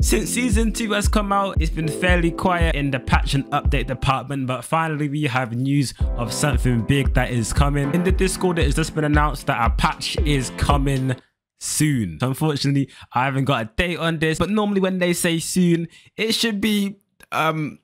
Since season 2 has come out, it's been fairly quiet in the patch and update department, but finally we have news of something big that is coming. In the Discord, it has just been announced that a patch is coming soon. Unfortunately, I haven't got a date on this, but normally when they say soon, it should be um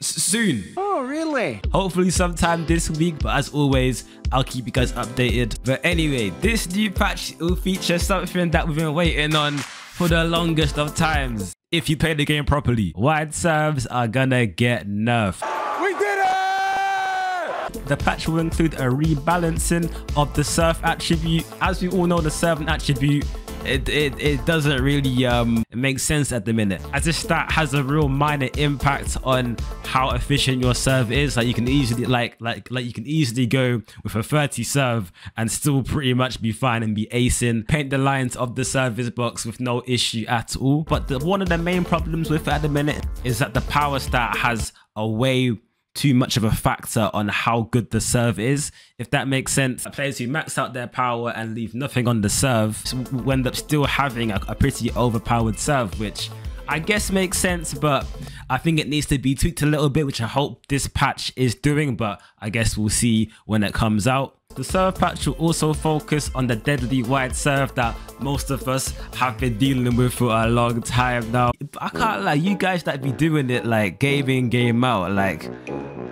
soon. Oh, really? Hopefully sometime this week, but as always, I'll keep you guys updated. But anyway, this new patch will feature something that we've been waiting on for the longest of times. If you play the game properly, wide serves are gonna get nerfed. We did it! The patch will include a rebalancing of the serve attribute. As we all know, the servant attribute it, it, it doesn't really um, make sense at the minute. As this stat has a real minor impact on how efficient your serve is. Like you can easily like like like you can easily go with a 30 serve and still pretty much be fine and be acing. Paint the lines of the service box with no issue at all. But the, one of the main problems with it at the minute is that the power stat has a way too much of a factor on how good the serve is, if that makes sense. Players who max out their power and leave nothing on the serve will end up still having a, a pretty overpowered serve, which I guess makes sense, but I think it needs to be tweaked a little bit, which I hope this patch is doing, but I guess we'll see when it comes out. The serve patch will also focus on the deadly wide serve that most of us have been dealing with for a long time now. I can't like you guys that be doing it like game in, game out, like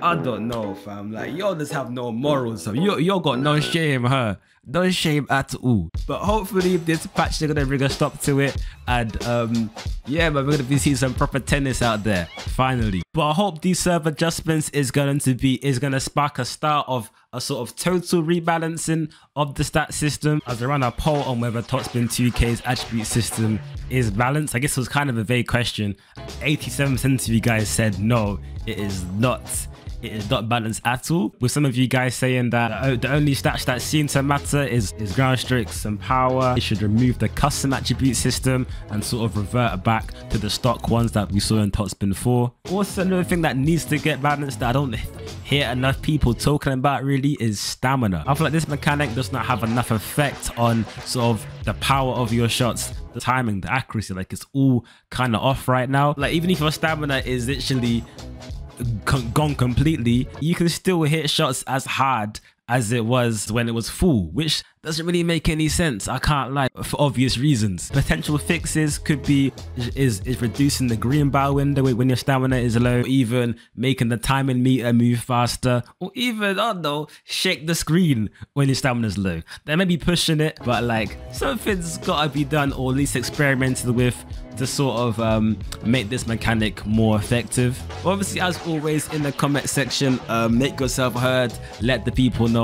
I don't know, fam. Like, y'all just have no morals. So you you got no shame, huh? No shame at all. But hopefully this patch is gonna bring a stop to it. And um yeah, but we're gonna be seeing some proper tennis out there. Finally. But I hope these serve adjustments is going to be is gonna spark a start of a sort of total rebalancing of the stat system as I ran a poll on whether Topspin 2K's attribute system is balanced. I guess it was kind of a vague question. 87% of you guys said no, it is not it is not balanced at all. With some of you guys saying that oh, the only stats that seem to matter is, is ground strokes and power. It should remove the custom attribute system and sort of revert back to the stock ones that we saw in Topspin 4. Also, another thing that needs to get balanced that I don't hear enough people talking about really is stamina. I feel like this mechanic does not have enough effect on sort of the power of your shots the timing, the accuracy, like it's all kind of off right now. Like even if your stamina is literally gone completely, you can still hit shots as hard as it was when it was full, which doesn't really make any sense. I can't lie for obvious reasons. Potential fixes could be is is reducing the green bar window when your stamina is low, even making the timing meter move faster, or even I don't know, shake the screen when your stamina is low. They may be pushing it, but like something's gotta be done or at least experimented with to sort of um, make this mechanic more effective. Obviously, as always, in the comment section, um, make yourself heard. Let the people know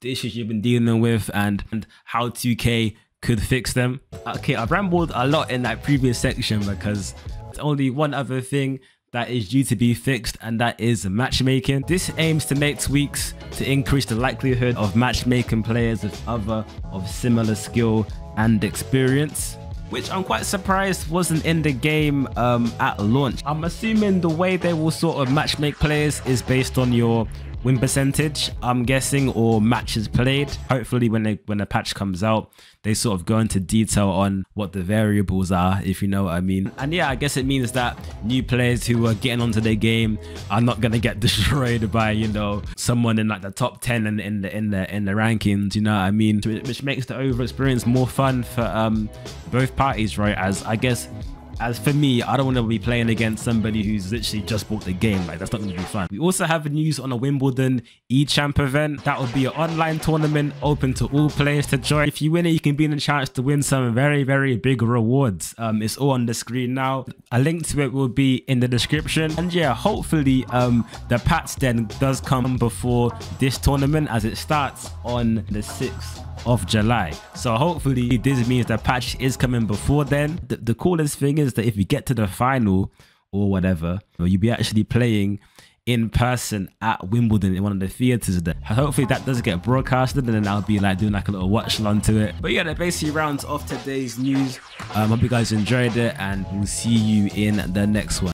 the issues you've been dealing with and, and how 2K could fix them. Okay, I've rambled a lot in that previous section because it's only one other thing that is due to be fixed and that is matchmaking. This aims to make tweaks to increase the likelihood of matchmaking players with other of similar skill and experience which I'm quite surprised wasn't in the game um, at launch. I'm assuming the way they will sort of matchmake players is based on your win percentage, I'm guessing, or matches played. Hopefully, when they when the patch comes out, they sort of go into detail on what the variables are, if you know what I mean. And yeah, I guess it means that new players who are getting onto their game are not gonna get destroyed by you know someone in like the top ten in, in the in the in the rankings. You know what I mean? Which makes the over experience more fun for um both parties, right? As I guess as for me, I don't want to be playing against somebody who's literally just bought the game. Like, that's not going to be fun. We also have news on a Wimbledon eChamp event. That will be an online tournament open to all players to join. If you win it, you can be in a chance to win some very, very big rewards. Um, It's all on the screen now. A link to it will be in the description. And yeah, hopefully um, the patch then does come before this tournament as it starts on the 6th of July. So hopefully this means the patch is coming before then. The, the coolest thing is that if you get to the final or whatever, you'll be actually playing in person at Wimbledon in one of the theaters there. Hopefully that does get broadcasted and then I'll be like doing like a little watch along to it. But yeah, that basically rounds off today's news. Um, hope you guys enjoyed it and we'll see you in the next one.